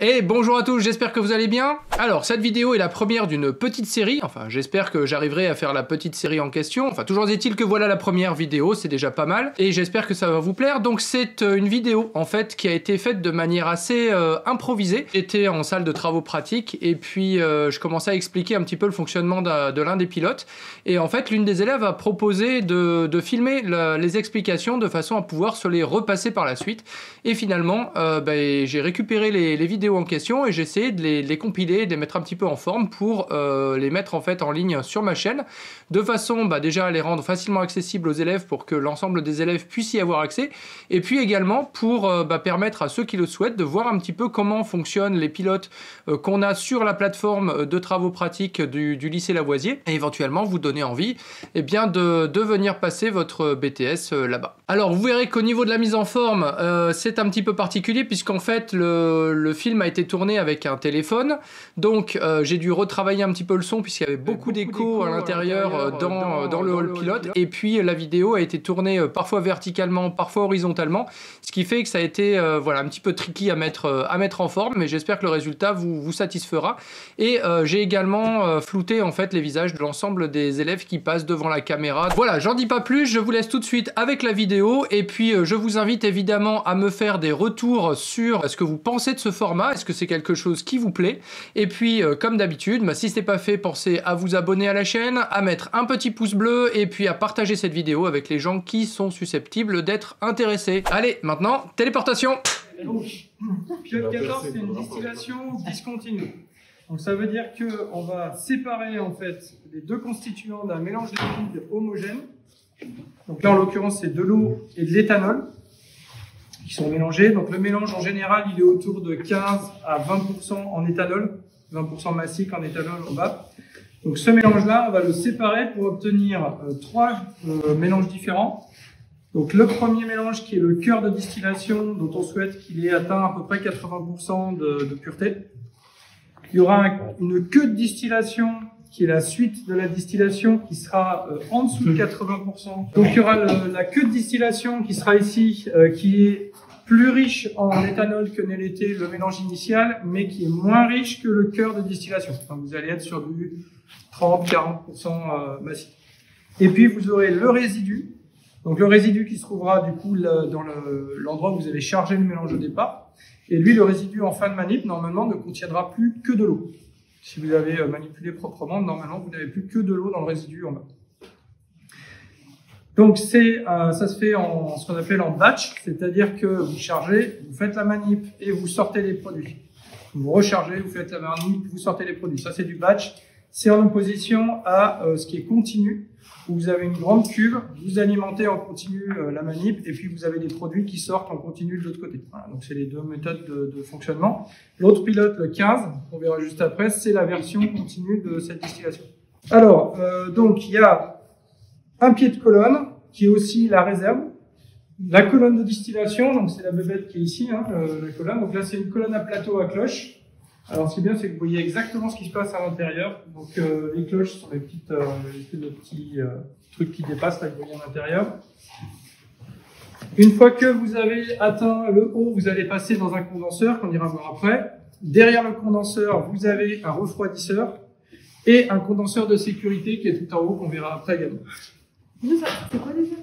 Et bonjour à tous, j'espère que vous allez bien. Alors, cette vidéo est la première d'une petite série, enfin j'espère que j'arriverai à faire la petite série en question, enfin toujours est-il que voilà la première vidéo, c'est déjà pas mal, et j'espère que ça va vous plaire. Donc c'est euh, une vidéo en fait qui a été faite de manière assez euh, improvisée. J'étais en salle de travaux pratiques et puis euh, je commençais à expliquer un petit peu le fonctionnement de, l'un des pilotes, et en fait l'une des élèves a proposé de, filmer les explications de façon à pouvoir se les repasser par la suite, et finalement ben, j'ai récupéré les vidéos en question et j'ai essayé de les, compiler, de les mettre un petit peu en forme pour euh, les mettre en fait en ligne sur ma chaîne, de façon bah, déjà à les rendre facilement accessibles aux élèves pour que l'ensemble des élèves puissent y avoir accès, et puis également pour euh, bah, permettre à ceux qui le souhaitent de voir un petit peu comment fonctionnent les pilotes euh, qu'on a sur la plateforme de travaux pratiques du, lycée Lavoisier, et éventuellement vous donner envie eh bien, de, venir passer votre BTS là-bas. Alors vous verrez qu'au niveau de la mise en forme, c'est un petit peu particulier puisqu'en fait le film a été tourné avec un téléphone, donc euh, j'ai dû retravailler un petit peu le son puisqu'il y avait beaucoup, d'écho à l'intérieur euh, dans, dans, le hall pilote. Et puis la vidéo a été tournée euh, parfois verticalement, parfois horizontalement, ce qui fait que ça a été voilà, un petit peu tricky à mettre, à mettre en forme, mais j'espère que le résultat vous, vous satisfera. Et j'ai également flouté en fait les visages de l'ensemble des élèves qui passent devant la caméra. Voilà, j'en dis pas plus, je vous laisse tout de suite avec la vidéo et puis je vous invite évidemment à me faire des retours sur ce que vous pensez de ce format est-ce que c'est quelque chose qui vous plaît? Et puis, euh, comme d'habitude, bah, si ce n'est pas fait, pensez à vous abonner à la chaîne, à mettre un petit pouce bleu et puis à partager cette vidéo avec les gens qui sont susceptibles d'être intéressés. Allez, maintenant, téléportation Pilote 14, c'est une distillation discontinue? Donc ça veut dire qu'on va séparer en fait les deux constituants d'un mélange liquide homogène. Donc là en l'occurrence c'est de l'eau et de l'éthanol qui sont mélangés. Donc le mélange en général, il est autour de 15 à 20% en éthanol, 20% massique en éthanol en bas. Donc ce mélange-là, on va le séparer pour obtenir euh, trois euh, mélanges différents. Donc le premier mélange qui est le cœur de distillation, dont on souhaite qu'il ait atteint à peu près 80% de, de, pureté. Il y aura une queue de distillation qui est la suite de la distillation qui sera euh, en dessous de 80%. Donc il y aura la queue de distillation qui sera ici, euh, qui est plus riche en éthanol que ne l'était le mélange initial, mais qui est moins riche que le cœur de distillation. Donc vous allez être sur du 30-40% euh, massif. Et puis vous aurez le résidu. Donc le résidu qui se trouvera du coup dans l'endroit où vous avez chargé le mélange au départ. Et lui, le résidu en fin de manip, normalement, ne contiendra plus que de l'eau. Si vous avez euh, manipulé proprement, normalement, vous n'avez plus que de l'eau dans le résidu en bas. Donc euh, ça se fait en ce qu'on appelle en batch, c'est-à-dire que vous chargez, vous faites la manip et vous sortez les produits. Vous rechargez, vous faites la manip, vous sortez les produits. Ça c'est du batch. C'est en opposition à euh, ce qui est continu, où vous avez une grande cuve, vous alimentez en continu euh, la manip, et puis vous avez des produits qui sortent en continu de l'autre côté. Donc c'est les deux méthodes de, fonctionnement. L'autre pilote, le 15, on verra juste après, c'est la version continue de cette distillation. Alors, donc il y a un pied de colonne, qui est aussi la réserve. La colonne de distillation, donc c'est la bébête qui est ici, hein, la colonne. Donc là, c'est une colonne à plateau à cloche. Alors, ce qui est bien, c'est que vous voyez exactement ce qui se passe à l'intérieur. Donc, euh, les cloches sont les petites, euh, les petits euh, trucs qui dépassent, là, que vous voyez à l'intérieur. Une fois que vous avez atteint le haut, vous allez passer dans un condenseur qu'on ira voir après. Derrière le condenseur, vous avez un refroidisseur et un condenseur de sécurité qui est tout en haut qu'on verra après également. C'est quoi déjà?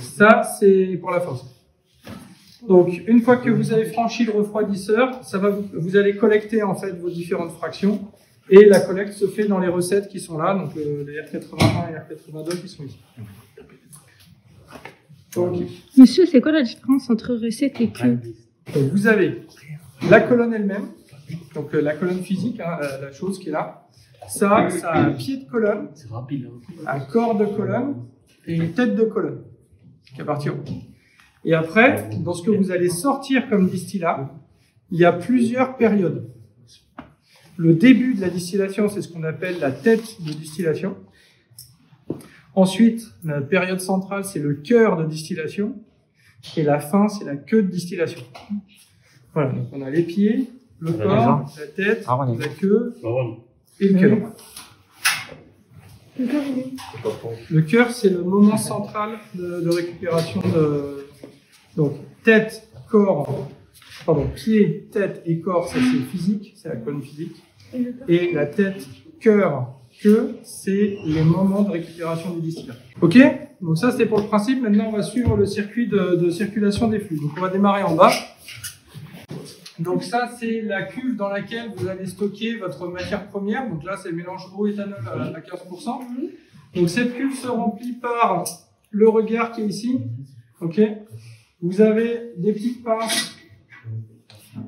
Ça, c'est pour la force. Donc, une fois que vous avez franchi le refroidisseur, ça va vous, allez collecter en fait vos différentes fractions et la collecte se fait dans les recettes qui sont là, donc euh, les R81 et R82 qui sont ici. Monsieur, c'est quoi la différence entre recette et queue Vous avez la colonne elle-même, donc euh, la colonne physique, hein, la chose qui est là, ça, ça a un pied de colonne, rapide, hein. un corps de colonne et une tête de colonne qui appartient au Et après, dans ce que vous allez sortir comme distillat, il y a plusieurs périodes. Le début de la distillation, c'est ce qu'on appelle la tête de distillation. Ensuite, la période centrale, c'est le cœur de distillation. Et la fin, c'est la queue de distillation. Voilà, donc on a les pieds, le corps, la tête, ah, la queue, bah, et le cœur. Le cœur, c'est le moment central de, récupération de donc tête, corps, pardon, pied, tête et corps, ça c'est physique, c'est la colonne physique. Et la tête, cœur, queue, c'est les moments de récupération du disque. Ok? Donc ça c'est pour le principe. Maintenant on va suivre le circuit de, de circulation des flux. Donc on va démarrer en bas. Donc ça, c'est la cuve dans laquelle vous allez stocker votre matière première. Donc là, c'est le mélange eau-éthanol à à 15%. Donc cette cuve se remplit par le regard qui est ici. Ok? Vous avez des petites pinces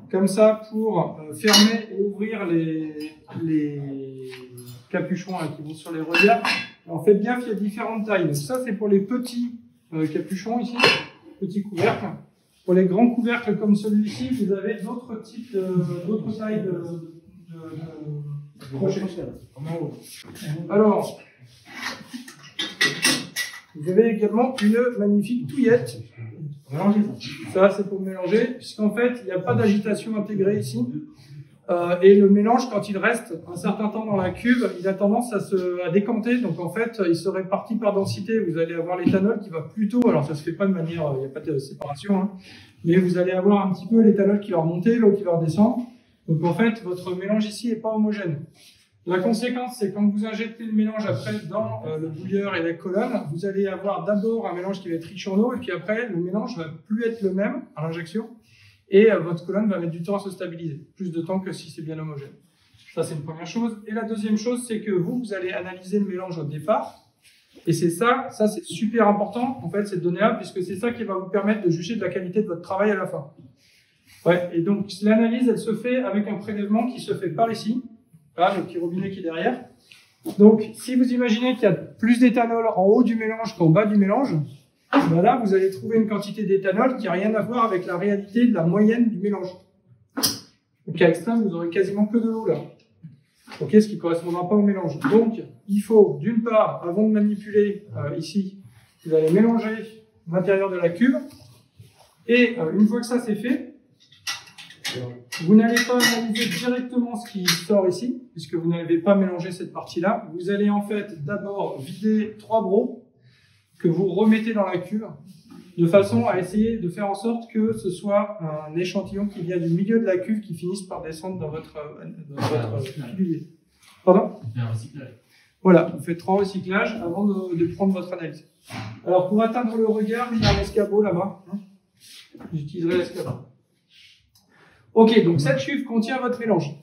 comme ça pour euh, fermer et ouvrir les, les capuchons qui vont sur les regards. Alors faites bien qu'il y a différentes tailles. Donc ça, c'est pour les petits euh, capuchons ici, petits couvercles. Pour les grands couvercles comme celui-ci, vous avez d'autres types, de- d'autres tailles de, de, de crochets. Alors, vous avez également une magnifique touillette. Ça, c'est pour mélanger, puisqu'en fait, il n'y a pas d'agitation intégrée ici. Euh, et le mélange, quand il reste un certain temps dans la cuve, il a tendance à se à décanter. Donc en fait, il se répartit par densité. Vous allez avoir l'éthanol qui va plutôt. Alors ça se fait pas de manière, euh, il n'y a pas de séparation, hein, mais vous allez avoir un petit peu l'éthanol qui va remonter, l'eau qui va redescendre. Donc en fait, votre mélange ici est pas homogène. La conséquence, c'est quand vous injectez le mélange après dans euh, le bouilleur et la colonne, vous allez avoir d'abord un mélange qui va être riche en eau, et puis après, le mélange va plus être le même à l'injection, et euh, votre colonne va mettre du temps à se stabiliser, plus de temps que si c'est bien homogène. Ça, c'est une première chose. Et la deuxième chose, c'est que vous, vous allez analyser le mélange au départ, et c'est ça, ça c'est super important, en fait, cette donnée-là, puisque c'est ça qui va vous permettre de juger de la qualité de votre travail à la fin. Ouais, et donc l'analyse, elle se fait avec un prélèvement qui se fait par ici, Voilà, le petit robinet qui est derrière. Donc, si vous imaginez qu'il y a plus d'éthanol en haut du mélange qu'en bas du mélange, ben là, vous allez trouver une quantité d'éthanol qui n'a rien à voir avec la réalité de la moyenne du mélange. Au cas extrême, vous aurez quasiment que de l'eau là. Ok, ce qui ne correspondra pas au mélange. Donc, il faut, d'une part, avant de manipuler euh, ici, vous allez mélanger l'intérieur de la cuve. Et euh, une fois que ça c'est fait, vous n'allez pas analyser directement ce qui sort ici, puisque vous n'avez pas mélangé cette partie-là. Vous allez en fait d'abord vider trois brocs que vous remettez dans la cuve, de façon à essayer de faire en sorte que ce soit un échantillon qui vient du milieu de la cuve qui finisse par descendre dans votre, dans votre pilier. Pardon? Voilà, vous faites trois recyclages avant de, de prendre votre analyse. Alors pour atteindre le regard, il y a un escabeau là-bas. hein. J'utiliserai l'escabeau. Ok, donc cette cuve contient votre mélange.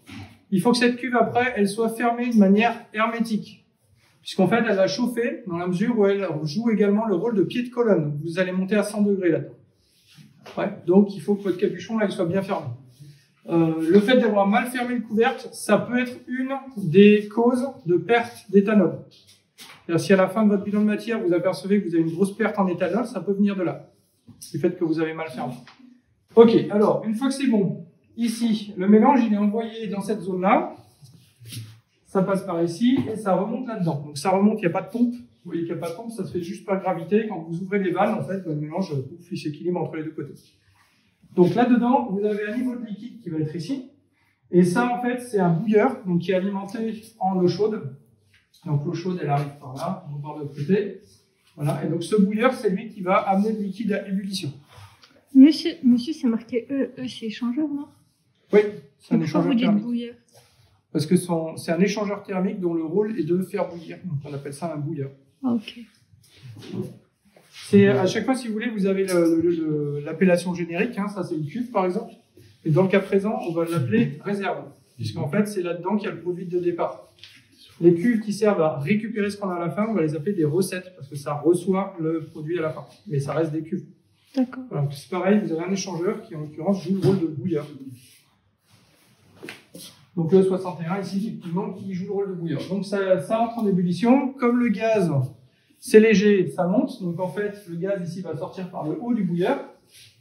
Il faut que cette cuve après, elle soit fermée de manière hermétique. Puisqu'en fait, elle va chauffer dans la mesure où elle joue également le rôle de pied de colonne. Vous allez monter à 100 degrés là-dedans. Ouais, donc il faut que votre capuchon là, il soit bien fermé. Euh, le fait d'avoir mal fermé le couvercle, ça peut être une des causes de perte d'éthanol. Si à la fin de votre bilan de matière, vous apercevez que vous avez une grosse perte en éthanol, ça peut venir de là. Du fait que vous avez mal fermé. Ok, alors, une fois que c'est bon, ici, le mélange, il est envoyé dans cette zone-là. Ça passe par ici et ça remonte là-dedans. Donc ça remonte, il n'y a pas de pompe. Vous voyez qu'il n'y a pas de pompe, ça se fait juste par gravité. Quand vous ouvrez les vannes, en fait, le mélange, il s'équilibre entre les deux côtés. Donc là-dedans, vous avez un niveau de liquide qui va être ici. Et ça, en fait, c'est un bouilleur donc qui est alimenté en eau chaude. Donc l'eau chaude, elle arrive par là, on part de l'autre côté. Voilà. Et donc ce bouilleur, c'est lui qui va amener le liquide à ébullition. Monsieur, monsieur c'est marqué E. E, c'est échangeur, non? Oui, c'est un échangeur thermique. bouilleur Parce que c'est un échangeur thermique dont le rôle est de faire bouillir. Donc on appelle ça un bouilleur. Ah, ok. C'est à chaque fois, si vous voulez, vous avez l'appellation générique. hein, ça, c'est une cuve, par exemple. Et dans le cas présent, on va l'appeler réserve, puisqu'en fait, c'est là-dedans qu'il y a le produit de départ. Les cuves qui servent à récupérer ce qu'on a à la fin, on va les appeler des recettes, parce que ça reçoit le produit à la fin. Mais ça reste des cuves. D'accord. Voilà, c'est pareil, vous avez un échangeur qui, en l'occurrence, joue le rôle de bouilleur. Donc le 61 ici, effectivement, qui joue le rôle de bouilleur. Donc ça, ça entre en ébullition. Comme le gaz, c'est léger, ça monte. Donc en fait, le gaz ici va sortir par le haut du bouilleur.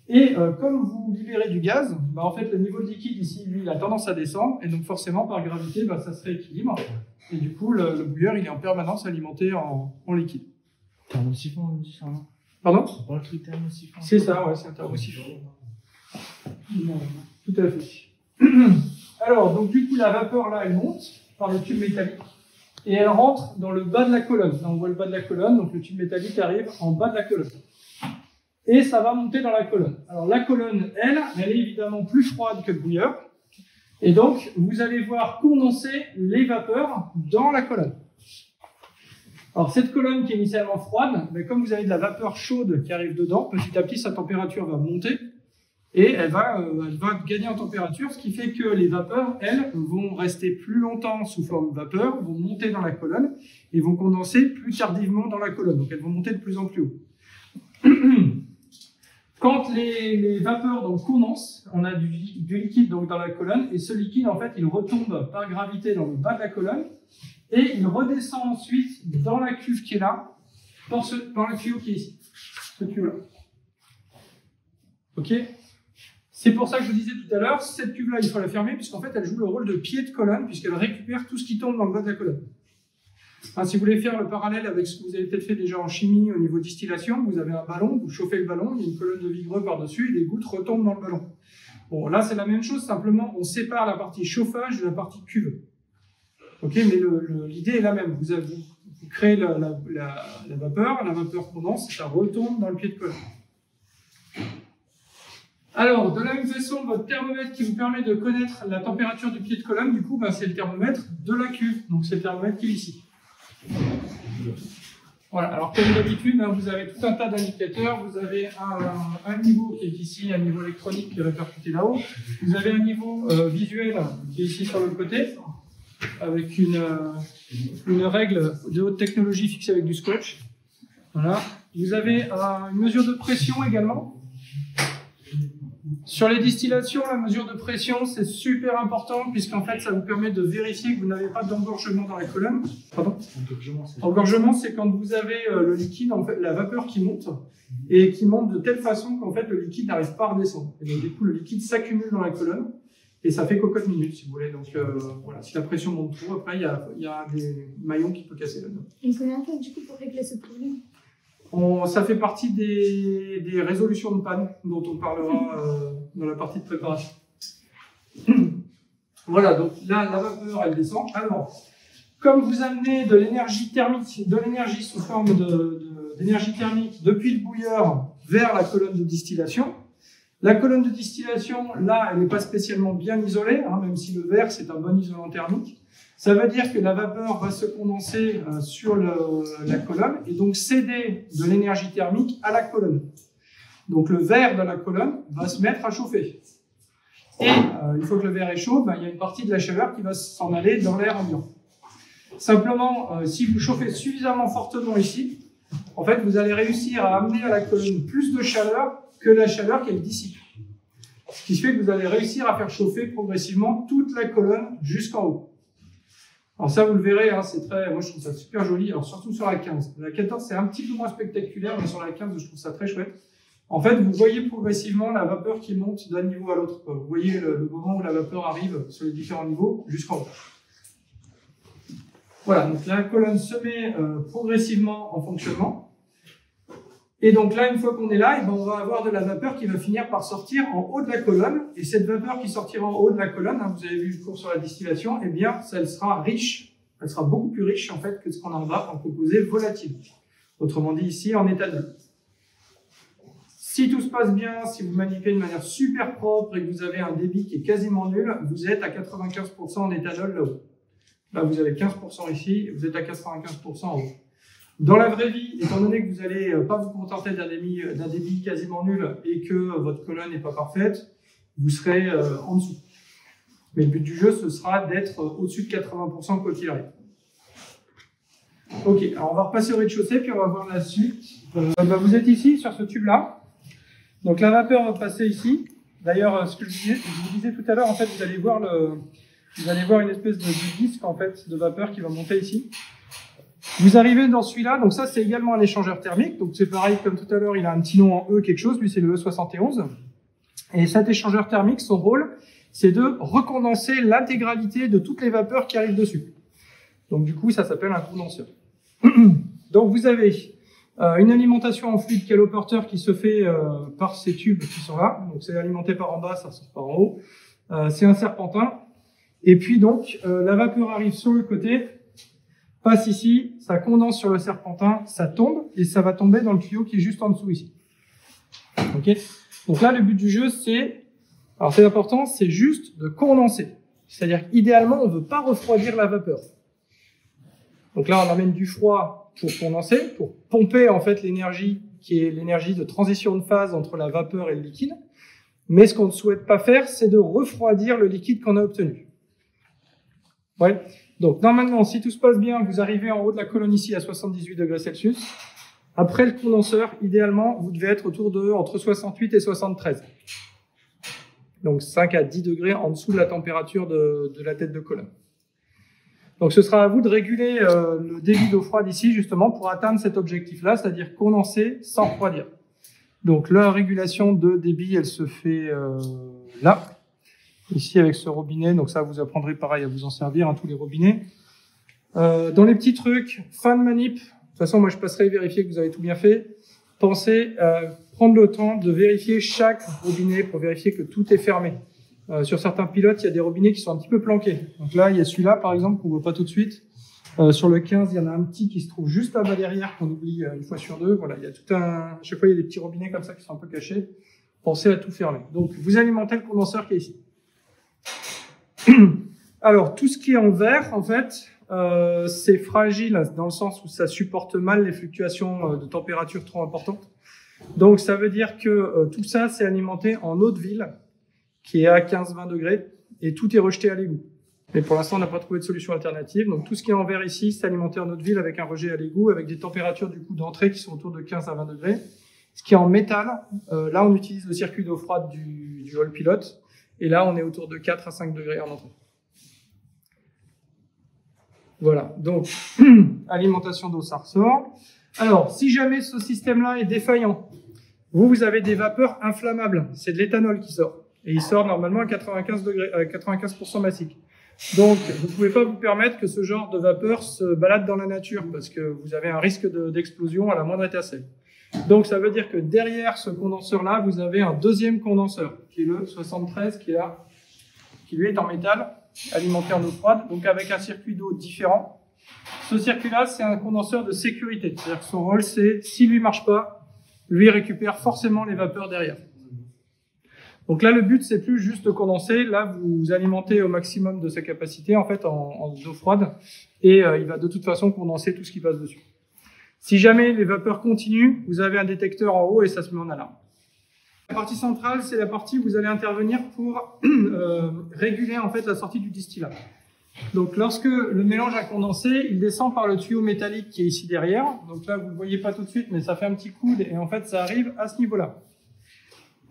Et euh, comme vous libérez du gaz, bah, en fait, le niveau de liquide ici, lui, il a tendance à descendre. Et donc forcément, par gravité, bah, ça se rééquilibre. Et du coup, le, le bouilleur, il est en permanence alimenté en, en liquide. Thermosiphon, on dit ça, non? Pardon? C'est pas le truc thermosiphon C'est ça, ouais, c'est un thermosiphon. Tout à fait. Alors, donc du coup, la vapeur là, elle monte par le tube métallique et elle rentre dans le bas de la colonne. Là, on voit le bas de la colonne, donc le tube métallique arrive en bas de la colonne. et ça va monter dans la colonne. Alors la colonne, elle, elle est évidemment plus froide que le bouilleur, et donc vous allez voir condenser les vapeurs dans la colonne. Alors cette colonne qui est initialement froide, mais comme vous avez de la vapeur chaude qui arrive dedans, petit à petit sa température va monter et elle va, euh, elle va gagner en température, ce qui fait que les vapeurs, elles, vont rester plus longtemps sous forme de vapeur, vont monter dans la colonne et vont condenser plus tardivement dans la colonne. Donc elles vont monter de plus en plus haut. Quand les, vapeurs condensent, on a du, liquide donc, dans la colonne et ce liquide, en fait, il retombe par gravité dans le bas de la colonne et il redescend ensuite dans la cuve qui est là, ce, par le tuyau qui est ici. Ce tuyau-là. Ok? C'est pour ça que je vous disais tout à l'heure, cette cuve-là, il faut la fermer, puisqu'en fait, elle joue le rôle de pied de colonne, puisqu'elle récupère tout ce qui tombe dans le bas de la colonne. Si vous voulez faire le parallèle avec ce que vous avez peut-être fait déjà en chimie au niveau distillation, vous avez un ballon, vous chauffez le ballon, il y a une colonne de vigreux par-dessus, et les gouttes retombent dans le ballon. Bon, là, c'est la même chose, simplement, on sépare la partie chauffage de la partie cuve. Ok, mais l'idée est la même. Vous, avez, créez la, la, vapeur, la vapeur condense, ça retombe dans le pied de colonne. Alors, de la même façon, votre thermomètre qui vous permet de connaître la température du pied de colonne, du coup, bah, c'est le thermomètre de la cuve. Donc, c'est le thermomètre qui est ici. Voilà, alors comme d'habitude, hein, vous avez tout un tas d'indicateurs. Vous avez un, niveau qui est ici, un niveau électronique qui est répercuté là-haut. Vous avez un niveau euh, visuel qui est ici sur le côté avec une, euh, une règle de haute technologie fixée avec du scotch. Voilà. Vous avez une mesure de pression également. Sur les distillations, la mesure de pression, c'est super important puisqu'en fait, ça vous permet de vérifier que vous n'avez pas d'engorgement dans la colonne. Pardon Engorgement, c'est quand vous avez euh, le liquide, en fait, la vapeur qui monte et qui monte de telle façon qu'en fait, le liquide n'arrive pas à redescendre. Et donc, du coup, le liquide s'accumule dans la colonne et ça fait cocotte minute, si vous voulez. Donc euh, voilà, si la pression monte trop, après il y a, y a, des maillons qui peuvent casser là-dedans. Et combien de temps du coup pour régler ce problème? On, Ça fait partie des, des, résolutions de panne dont on parlera euh, dans la partie de préparation. voilà, donc là la vapeur elle descend. Alors, comme vous amenez de l'énergie thermique, de l'énergie sous forme d'énergie de, thermique depuis le bouilleur vers la colonne de distillation, la colonne de distillation, là, elle n'est pas spécialement bien isolée, hein, même si le verre, c'est un bon isolant thermique. Ça veut dire que la vapeur va se condenser euh, sur la colonne et donc céder de l'énergie thermique à la colonne. Donc le verre de la colonne va se mettre à chauffer. Et euh, une fois que le verre est chaud, ben, il y a une partie de la chaleur qui va s'en aller dans l'air ambiant. Simplement, euh, si vous chauffez suffisamment fortement ici, en fait, vous allez réussir à amener à la colonne plus de chaleur que la chaleur qu'elle dissipe. Ce qui fait que vous allez réussir à faire chauffer progressivement toute la colonne jusqu'en haut. Alors ça, vous le verrez, hein, c'est très, moi je trouve ça super joli, alors surtout sur la 15. La 14, c'est un petit peu moins spectaculaire, mais sur la 15, je trouve ça très chouette. En fait, vous voyez progressivement la vapeur qui monte d'un niveau à l'autre. Vous voyez le, moment où la vapeur arrive sur les différents niveaux jusqu'en haut. Voilà, donc la colonne se met euh, progressivement en fonctionnement. Et donc là, une fois qu'on est là, et eh ben on va avoir de la vapeur qui va finir par sortir en haut de la colonne. Et cette vapeur qui sortira en haut de la colonne, hein, vous avez vu le cours sur la distillation, eh bien, elle sera riche, elle sera beaucoup plus riche en fait que ce qu'on en bas en composé volatile. Autrement dit, ici, en éthanol. Si tout se passe bien, si vous manipulez de manière super propre et que vous avez un débit qui est quasiment nul, vous êtes à 95% en éthanol là-haut. Là, vous avez 15% ici, vous êtes à 95% en haut. Dans la vraie vie, étant donné que vous n'allez euh, pas vous contenter d'un débit, d'un débit quasiment nul et que votre colonne n'est pas parfaite, vous serez euh, en dessous. Mais le but du jeu, ce sera d'être euh, au-dessus de 80% quoi qu'il. Ok, alors on va repasser au rez-de-chaussée, puis on va voir la suite. Euh, bah vous êtes ici, sur ce tube-là. Donc la vapeur va passer ici. D'ailleurs, ce que je, disais, vous disais tout à l'heure, en fait, vous allez voir le, vous allez voir une espèce de, de disque en fait de vapeur qui va monter ici. Vous arrivez dans celui-là, donc ça c'est également un échangeur thermique, donc c'est pareil comme tout à l'heure, il a un petit nom en E quelque chose, lui c'est le E71. Et cet échangeur thermique, son rôle, c'est de recondenser l'intégralité de toutes les vapeurs qui arrivent dessus. Donc du coup, ça s'appelle un condenseur. donc vous avez euh, une alimentation en fluide caloporteur qui se fait euh, par ces tubes qui sont là. Donc c'est alimenté par en bas, ça sort par en haut. Euh, c'est un serpentin. Et puis donc, la vapeur arrive sur le côté passe ici, ça condense sur le serpentin, ça tombe, et ça va tomber dans le tuyau qui est juste en dessous ici. Ok? Donc là, le but du jeu, c'est, alors c'est important, c'est juste de condenser. C'est-à-dire qu'idéalement, on ne veut pas refroidir la vapeur. Donc là, on amène du froid pour condenser, pour pomper en fait l'énergie qui est l'énergie de transition de phase entre la vapeur et le liquide. Mais ce qu'on ne souhaite pas faire, c'est de refroidir le liquide qu'on a obtenu. Ouais? Donc normalement, si tout se passe bien, vous arrivez en haut de la colonne ici à 78 degrés Celsius. Après le condenseur, idéalement, vous devez être autour de entre 68 et 73. Donc 5 à 10 degrés en dessous de la température de, de la tête de colonne. Donc ce sera à vous de réguler euh, le débit d'eau froide ici justement pour atteindre cet objectif-là, c'est-à-dire condenser sans refroidir. Donc la régulation de débit, elle se fait euh, là, ici avec ce robinet. Donc ça, vous apprendrez pareil à vous en servir, hein, tous les robinets. Euh, dans les petits trucs, fin de manip, de toute façon, moi je passerai vérifier que vous avez tout bien fait. Pensez à prendre le temps de vérifier chaque robinet pour vérifier que tout est fermé. Euh, sur certains pilotes, il y a des robinets qui sont un petit peu planqués. Donc là, il y a celui-là, par exemple, qu'on voit pas tout de suite. Euh, sur le 15, il y en a un petit qui se trouve juste là-bas derrière, qu'on oublie euh, une fois sur deux. Voilà, il y a tout un, à chaque fois, il y a des petits robinets comme ça qui sont un peu cachés. Pensez à tout fermer. Donc, vous alimentez le condenseur qui est ici. Alors, tout ce qui est en vert, en fait, euh, c'est fragile dans le sens où ça supporte mal les fluctuations euh, de température trop importantes. Donc, ça veut dire que euh, tout ça, c'est alimenté en eau de ville, qui est à 15-20 degrés, et tout est rejeté à l'égout. Mais pour l'instant, on n'a pas trouvé de solution alternative. Donc, tout ce qui est en vert ici, c'est alimenté en eau de ville avec un rejet à l'égout, avec des températures du coup d'entrée qui sont autour de 15 à 20 degrés. Ce qui est en métal, euh, là, on utilise le circuit d'eau froide du, du hall pilote, et là, on est autour de 4 à 5 degrés en entrée. Voilà, donc alimentation d'eau, ça ressort. Alors, si jamais ce système-là est défaillant, vous, vous avez des vapeurs inflammables. C'est de l'éthanol qui sort. Et il sort normalement à 95 degrés, à 95% massique. Donc, vous ne pouvez pas vous permettre que ce genre de vapeur se balade dans la nature parce que vous avez un risque de- d'explosion à la moindre étincelle. Donc, ça veut dire que derrière ce condenseur-là, vous avez un deuxième condenseur qui est le 73 qui lui est en métal, alimenté en eau froide, donc avec un circuit d'eau différent. Ce circuit-là, c'est un condenseur de sécurité. C'est-à-dire que son rôle, c'est, s'il lui marche pas, lui récupère forcément les vapeurs derrière. Donc là, le but, c'est plus juste de condenser. Là, vous alimentez au maximum de sa capacité, en fait, en, en eau froide. Et euh, il va de toute façon condenser tout ce qui passe dessus. Si jamais les vapeurs continuent, vous avez un détecteur en haut et ça se met en alarme. La partie centrale, c'est la partie où vous allez intervenir pour euh, réguler en fait la sortie du distillat. Donc lorsque le mélange a condensé, il descend par le tuyau métallique qui est ici derrière. Donc là, vous ne le voyez pas tout de suite, mais ça fait un petit coude et en fait, ça arrive à ce niveau-là.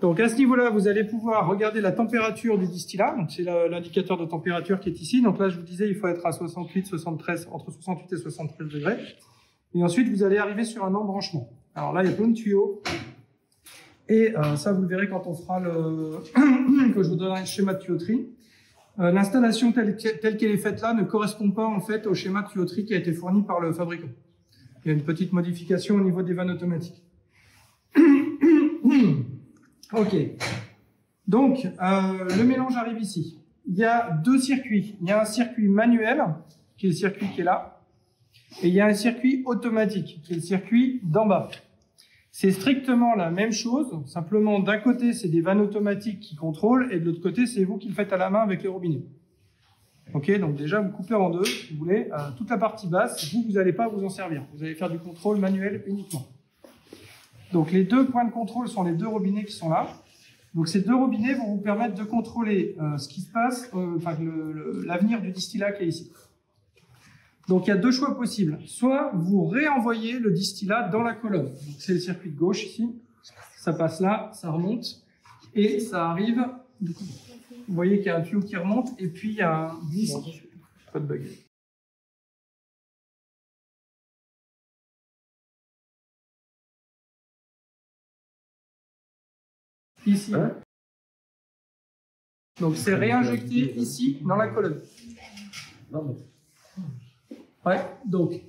Donc à ce niveau-là, vous allez pouvoir regarder la température du distillat. Donc c'est l'indicateur de température qui est ici. Donc là, je vous disais, il faut être à 68, 73, entre 68 et 73 degrés. Et ensuite, vous allez arriver sur un embranchement. Alors là, il y a plein de tuyaux. Et euh, ça, vous le verrez quand on fera le... que je vous donnerai le schéma de tuyauterie. Euh, L'installation telle que- telle qu'elle est faite là ne correspond pas en fait au schéma de tuyauterie qui a été fourni par le fabricant. Il y a une petite modification au niveau des vannes automatiques. ok. Donc, euh, le mélange arrive ici. Il y a deux circuits. Il y a un circuit manuel, qui est le circuit qui est là, et il y a un circuit automatique, qui est le circuit d'en bas. C'est strictement la même chose, simplement d'un côté c'est des vannes automatiques qui contrôlent et de l'autre côté c'est vous qui le faites à la main avec les robinets. Ok, donc déjà vous coupez en deux, si vous voulez, euh, toute la partie basse, vous vous n'allez pas vous en servir, vous allez faire du contrôle manuel uniquement. Donc les deux points de contrôle sont les deux robinets qui sont là. Donc ces deux robinets vont vous permettre de contrôler euh, ce qui se passe, euh, enfin l'avenir du distillat qui est ici. Donc il y a deux choix possibles. Soit vous réenvoyez le distillat dans la colonne. Donc, C'est le circuit de gauche ici. Ça passe là, ça remonte et ça arrive. Vous voyez qu'il y a un tuyau qui remonte et puis il y a un disque. Pas de bug. Ici. Donc c'est réinjecté ici dans la colonne. Donc.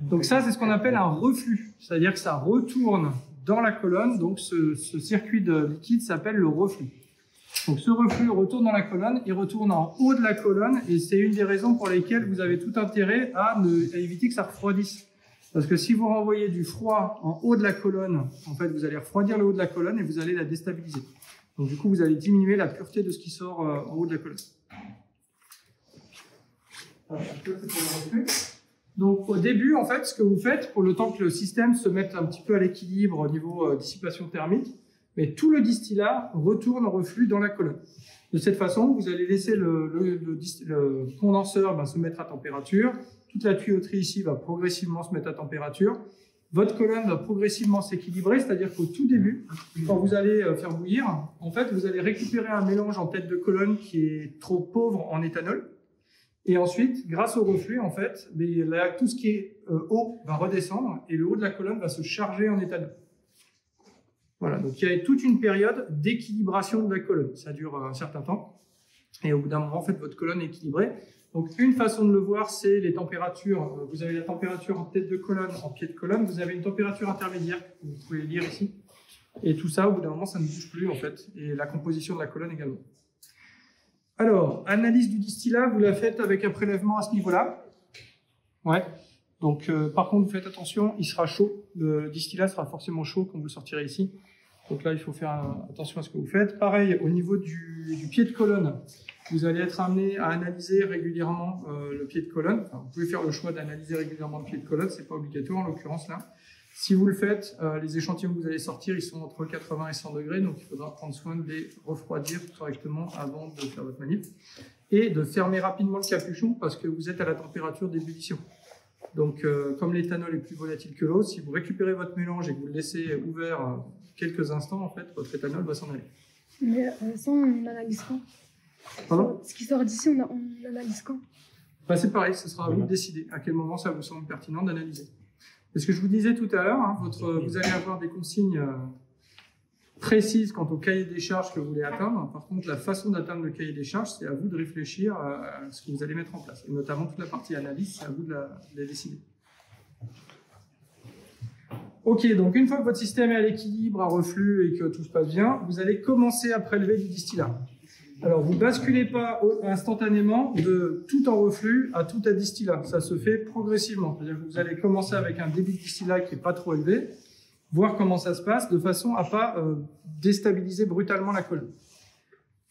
Donc ça, c'est ce qu'on appelle un reflux. C'est-à-dire que ça retourne dans la colonne. Donc ce, ce circuit de liquide s'appelle le reflux. Donc ce reflux retourne dans la colonne, il retourne en haut de la colonne, et c'est une des raisons pour lesquelles vous avez tout intérêt à, ne, à éviter que ça refroidisse. Parce que si vous renvoyez du froid en haut de la colonne, en fait, vous allez refroidir le haut de la colonne et vous allez la déstabiliser. Donc, du coup, vous allez diminuer la pureté de ce qui sort euh, en haut de la colonne. Donc au début, en fait, ce que vous faites, pour le temps que le système se mette un petit peu à l'équilibre au niveau euh, dissipation thermique, mais tout le distillat retourne en reflux dans la colonne. De cette façon, vous allez laisser le, le condenseur ben, se mettre à température. Toute la tuyauterie ici va progressivement se mettre à température. Votre colonne va progressivement s'équilibrer, c'est-à-dire qu'au tout début, quand vous allez euh, faire bouillir, en fait, vous allez récupérer un mélange en tête de colonne qui est trop pauvre en éthanol. Et ensuite, grâce au reflux, en fait, tout ce qui est euh, haut va redescendre et le haut de la colonne va se charger en éthanol. Voilà, donc il y a toute une période d'équilibration de la colonne. Ça dure un certain temps. Et au bout d'un moment, en fait, votre colonne est équilibrée. Donc une façon de le voir, c'est les températures. Euh, Vous avez la température en tête de colonne, en pied de colonne. Vous avez une température intermédiaire, que vous pouvez lire ici. Et tout ça, au bout d'un moment, ça ne bouge plus, en fait. Et la composition de la colonne également. Alors, analyse du distillat, vous la faites avec un prélèvement à ce niveau-là. Ouais. Donc, euh, par contre, vous faites attention, il sera chaud. Le distillat sera forcément chaud quand vous le sortirez ici. Donc là, il faut faire attention à ce que vous faites. Pareil, au niveau du, pied de colonne, vous allez être amené à analyser régulièrement euh, le pied de colonne. Vous pouvez faire le choix d'analyser régulièrement le pied de colonne, c'est pas obligatoire en l'occurrence là. Si vous le faites, euh, les échantillons que vous allez sortir, ils sont entre 80 et 100 degrés, donc il faudra prendre soin de les refroidir correctement avant de faire votre manip. Et de fermer rapidement le capuchon parce que vous êtes à la température d'ébullition. Donc, euh, comme l'éthanol est plus volatile que l'eau, si vous récupérez votre mélange et que vous le laissez ouvert euh, quelques instants, en fait, votre éthanol va s'en aller. Mais euh, ça, on analyse quand? Pardon? Ce qui sort d'ici, on, a- on analyse quand? Bah, c'est pareil, ce sera à vous de décider à quel moment ça vous semble pertinent d'analyser. Et ce que je vous disais tout à l'heure, hein, vous allez avoir des consignes euh, précises quant au cahier des charges que vous voulez atteindre. Par contre, la façon d'atteindre le cahier des charges, c'est à vous de réfléchir à, à ce que vous allez mettre en place. Et notamment toute la partie analyse, c'est à vous de la, de la décider. Ok, donc une fois que votre système est à l'équilibre, à reflux et que tout se passe bien, vous allez commencer à prélever du distillat. Alors, vous basculez pas instantanément de tout en reflux à tout à distillat. Ça se fait progressivement. C'est-à-dire que vous allez commencer avec un débit distillat qui est pas trop élevé, voir comment ça se passe, de façon à pas euh, déstabiliser brutalement la colonne.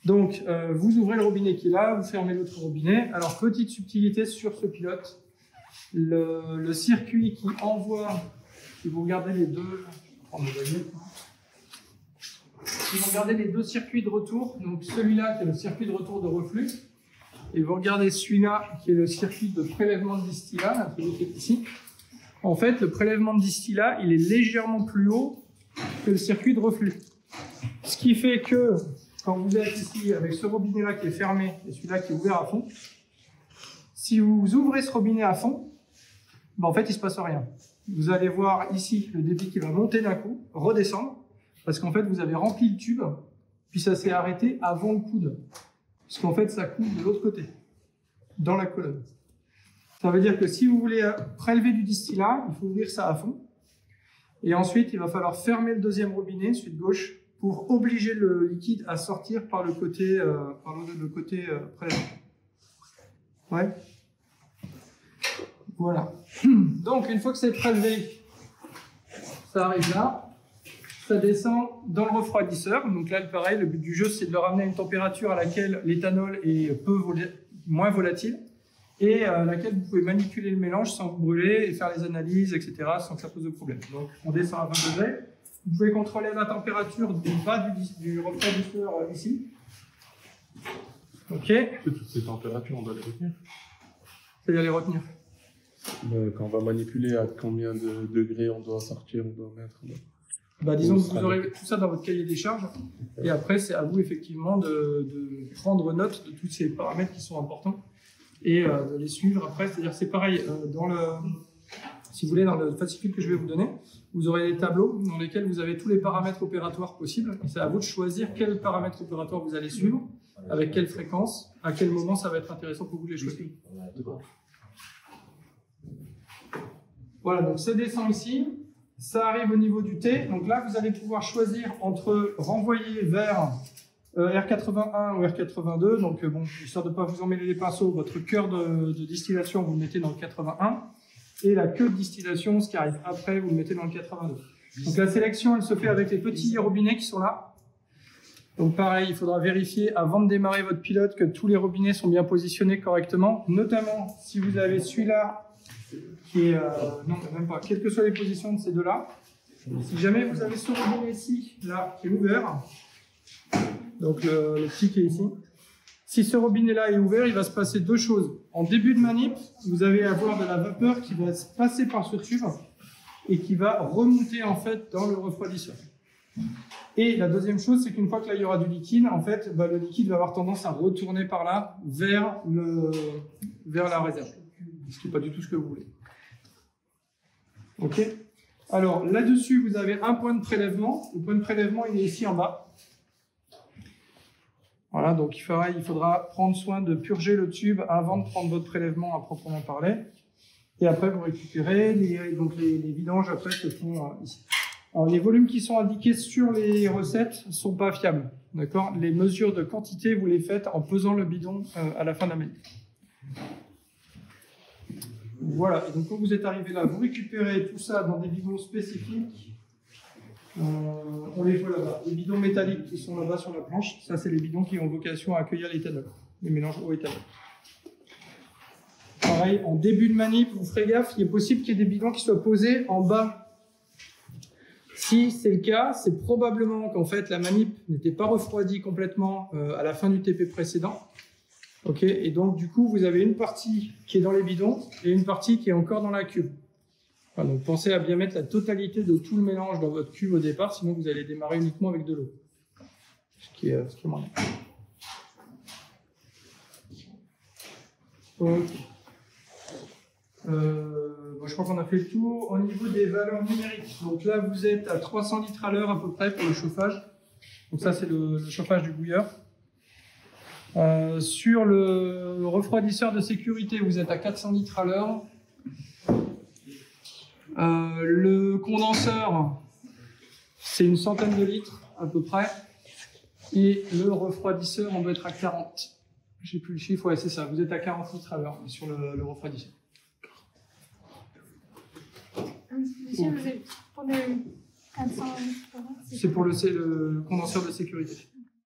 Donc, euh, vous ouvrez le robinet qui est là, vous fermez l'autre robinet. Alors, petite subtilité sur ce pilote. Le, circuit qui envoie, si vous regardez les deux, je vais prendre le. Si vous regardez les deux circuits de retour, donc celui-là qui est le circuit de retour de reflux, et vous regardez celui-là qui est le circuit de prélèvement de distillat, celui qui est ici, en fait, le prélèvement de distillat, il est légèrement plus haut que le circuit de reflux. Ce qui fait que, quand vous êtes ici avec ce robinet-là qui est fermé et celui-là qui est ouvert à fond, si vous ouvrez ce robinet à fond, ben en fait, il se passe rien. Vous allez voir ici le débit qui va monter d'un coup, redescendre, parce qu'en fait, vous avez rempli le tube, puis ça s'est arrêté avant le coude. Parce qu'en fait, ça coule de l'autre côté, dans la colonne. Ça veut dire que si vous voulez prélever du distillat, il faut ouvrir ça à fond. Et ensuite, il va falloir fermer le deuxième robinet, celui de gauche, pour obliger le liquide à sortir par le côté, euh, côté euh. Ouais. Voilà. Donc, une fois que c'est prélevé, ça arrive là, ça descend dans le refroidisseur. Donc là, pareil, le but du jeu, c'est de le ramener à une température à laquelle l'éthanol est peu vola- moins volatile et à laquelle vous pouvez manipuler le mélange sans vous brûler et faire les analyses, etc., sans que ça pose de problème. Donc, on descend à 20 degrés. Vous pouvez contrôler la température du bas du, dis- du refroidisseur euh, ici. Ok, Toutes ces températures, on doit les retenir. c'est-à-dire les retenir. Euh, Quand on va manipuler, à combien de degrés on doit sortir, on doit mettre. Bah, disons On que vous aurez tout ça dans votre cahier des charges. Et après, c'est à vous, effectivement, de, de prendre note de tous ces paramètres qui sont importants et euh, de les suivre après. C'est-à-dire, c'est pareil, euh, dans le, si vous voulez, dans le fascicule que je vais vous donner, vous aurez des tableaux dans lesquels vous avez tous les paramètres opératoires possibles. C'est à vous de choisir quels paramètres opératoires vous allez suivre, avec quelle fréquence, à quel moment ça va être intéressant pour vous de les choisir. Voilà, donc ça descend ici. Ça arrive au niveau du T. Donc là, vous allez pouvoir choisir entre renvoyer vers euh, R81 ou R82. Donc euh, bon, histoire de pas vous emmêler les pinceaux, votre cœur de, de distillation, vous le mettez dans le 81. Et la queue de distillation, ce qui arrive après, vous le mettez dans le 82. Donc la sélection, elle se fait avec les petits robinets qui sont là. Donc pareil, il faudra vérifier avant de démarrer votre pilote que tous les robinets sont bien positionnés correctement, notamment si vous avez celui-là qui est euh, non même pas, quelles que soient les positions de ces deux-là. Si jamais vous avez ce robinet ici, là, qui est ouvert, donc le, le petit qui est ici, si ce robinet-là est ouvert, il va se passer deux choses. En début de manip, vous allez avoir de la vapeur qui va se passer par ce tube et qui va remonter en fait dans le refroidisseur. Et la deuxième chose, c'est qu'une fois que là il y aura du liquide, en fait, bah, le liquide va avoir tendance à retourner par là vers le vers la réserve, ce qui n'est pas du tout ce que vous voulez. Ok. Alors là-dessus, vous avez un point de prélèvement. Le point de prélèvement, il est ici en bas. Voilà, donc il faudra, prendre soin de purger le tube avant de prendre votre prélèvement à proprement parler. Et après, vous récupérez. Les, donc les, vidanges après se font euh, ici. Alors, les volumes qui sont indiqués sur les recettes sont pas fiables. D'accord? Les mesures de quantité, vous les faites en pesant le bidon euh, à la fin de la manip. Voilà. Et donc, quand vous êtes arrivé là, vous récupérez tout ça dans des bidons spécifiques. Euh, on les voit là-bas. Les bidons métalliques qui sont là-bas sur la planche, ça, c'est les bidons qui ont vocation à accueillir l'éthanol, les mélanges eau éthanol. Pareil, en début de manip, vous ferez gaffe, il est possible qu'il y ait des bidons qui soient posés en bas si c'est le cas, c'est probablement qu'en fait la manip n'était pas refroidie complètement euh, à la fin du TP précédent. Ok, et donc du coup vous avez une partie qui est dans les bidons et une partie qui est encore dans la cuve. Donc pensez à bien mettre la totalité de tout le mélange dans votre cuve au départ, sinon vous allez démarrer uniquement avec de l'eau. Ce qui est, euh, ce qui est. Euh, bon, je crois qu'on a fait le tour. Au niveau des valeurs numériques, donc là vous êtes à 300 litres à l'heure à peu près pour le chauffage. Donc ça c'est le, le chauffage du bouilleur. Euh, sur le refroidisseur de sécurité, vous êtes à 400 litres à l'heure. Euh, le condenseur, c'est une centaine de litres à peu près. Et le refroidisseur, on doit être à 40. J'ai plus le chiffre, ouais, c'est ça. Vous êtes à 40 litres à l'heure sur le, le refroidisseur. Monsieur, vous êtes pour le 400 C'est pour le, le condenseur de sécurité.